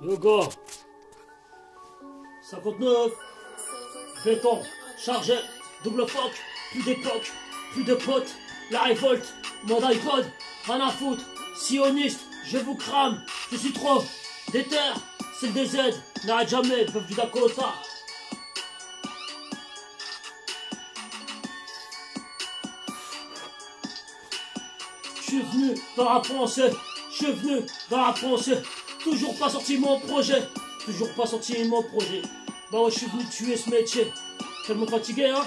Yoga. 59. Béton. Chargé. Double fuck. Plus d'époque. Plus de potes. La révolte. Mode iPod. Rien à foutre. Sioniste. Je vous crame. Je suis trop. Déter. C'est le DZ. N'arrête jamais. Peuple du Dakota. Je suis venu dans la français. Je suis venu dans la français. Toujours pas sorti mon projet. Toujours pas sorti mon projet. Bah ouais, je suis venu tuer ce métier. Tellement fatigué, hein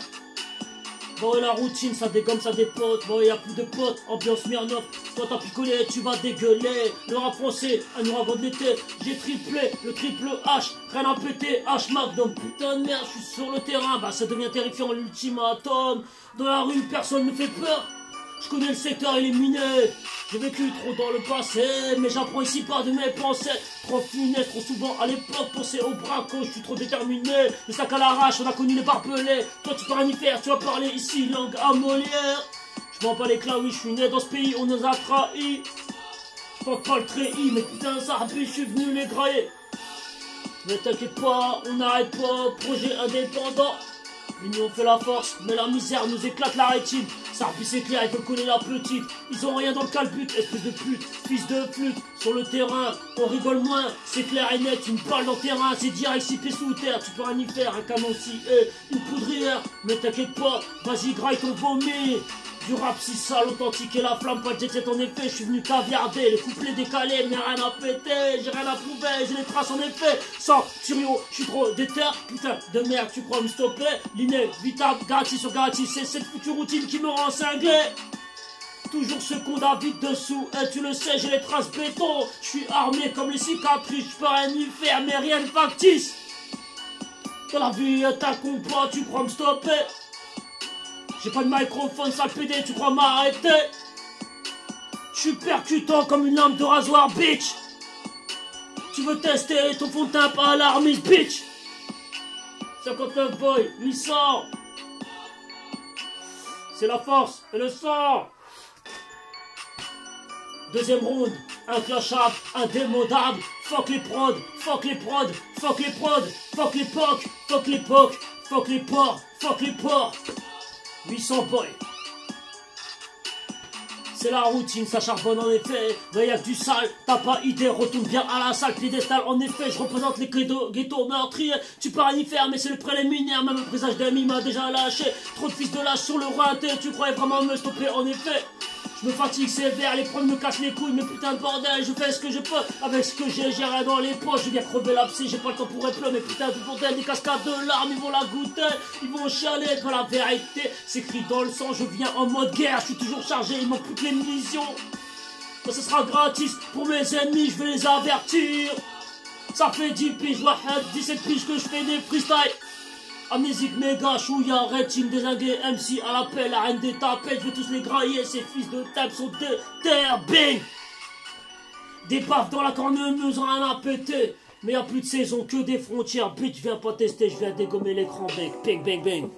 Bah ouais, la routine, ça dégomme, ça dépote. Bah ouais, y'a plus de potes. Ambiance Mirnov. Toi, t'as picolé, tu vas dégueuler. Le rap français, un ouragan de l'été. J'ai triplé, le triple H. Rien à péter, H Magnum. Putain de merde, je suis sur le terrain. Bah ça devient terrifiant, l'ultimatum. Dans la rue, personne ne fait peur. Je connais le secteur, il est miné. J'ai vécu trop dans le passé, mais j'apprends ici pas de mes pensées. Trop funeste, trop souvent à l'époque, penser au braco, je suis trop déterminé. Le sac à l'arrache, on a connu les barbelés. Toi, tu peux rien y faire, tu vas parler ici, langue à Molière. Je m'en bats les oui, je suis né dans ce pays, on nous a trahis. Je pas le treillis, mais putain, ça je suis venu les grailler. Ne t'inquiète pas, on n'arrête pas, projet indépendant. L'union fait la force, mais la misère nous éclate la rétine. Sarpi c'est clair, il faut connaître la petite. Ils ont rien dans le calbut, espèce de pute, fils de flûte. Sur le terrain, on rigole moins, c'est clair et net. Une balle dans le terrain, c'est direct si t'es sous terre. Tu peux rien y faire, un canon si, eh, une poudrière. Mais t'inquiète pas, vas-y, graille ton vomi. Du rap si sale, authentique et la flamme, pas de en effet, je suis venu caviarder, les couplets décalés, mais rien à péter, j'ai rien à prouver, j'ai les traces en effet, sans Turio, je suis trop déter, putain de merde, tu crois me stopper, l'inévitable, garantie sur garantie, c'est cette future routine qui me rend cinglé. Toujours ce qu'on a vite dessous, et tu le sais, j'ai les traces béton, je suis armé comme les cicatrices, je peux rien y faire, mais rien de factice. Dans la vie, t'as combat, tu crois me stopper? J'ai pas de microphone, sale PD, tu crois m'arrêter? Je suis percutant comme une lame de rasoir, bitch! Tu veux tester ton fond de teint pas alarmiste, bitch! 59 boy, 800 C'est la force et le sang Deuxième round, inclashable, indémodable, fuck les prods, fuck les prods, fuck les prods, fuck l'époque, fuck l'époque, fuck les porcs, fuck les porcs 800 boys. C'est la routine, ça charbonne en effet. Mais y'a que du sale, t'as pas idée, retourne bien à la salle piédestal. En effet, je représente les ghettos meurtriers. Tu rien y faire, mais c'est le préliminaire. Même le présage d'amis m'a déjà lâché. Trop de fils de lâche sur le roi, tu croyais vraiment me stopper en effet. Je me fatigue sévère, les prods me cassent les couilles, mais putain de bordel, je fais ce que je peux avec ce que j'ai, j'ai rien dans les poches, je viens crever l'abcès, j'ai pas le temps pour pleurer, mais putain de bordel, des cascades de larmes, ils vont la goûter, ils vont chialer quand la vérité s'écrit dans le sang, je viens en mode guerre, je suis toujours chargé, il manque que les munitions. Ça, ça sera gratis pour mes ennemis, je vais les avertir. Ça fait 10 piges, 17 piges que je fais des freestyles. Amnésique méga, chouïa, red team, désingué, MC à l'appel, la reine des tapettes, je vais tous les grailler, ces fils de table sont de terre, bing! Des baffes dans la cornemuse, rien à péter, mais y'a plus de saison que des frontières, bitch, viens pas tester, je viens dégommer l'écran, bang, bang, bang, bang.